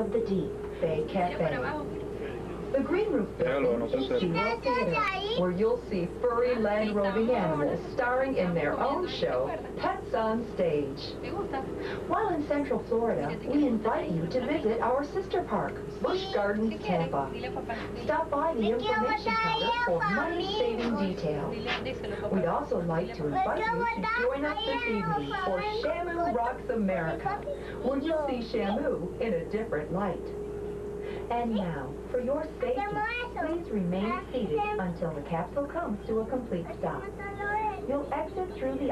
of the deep, Bay Cafe. The Green Roof Déjalo, Building no is seas SeaWorld Theater, where you'll see furry land roving animals starring in their own show, Pets on Stage. While in Central Florida, we invite you to visit our sister park, Busch Gardens Tampa. dile a papá. Dile, Stop by the Me quiero information counter for a money-saving details. dile, díselo, papá. We'd also like to invite you to join us this evening for Shamu Rocks America, where you'll see Shamu in a different light. And now, for your safety, please remain seated until the capsule comes to a complete stop. You'll exit through the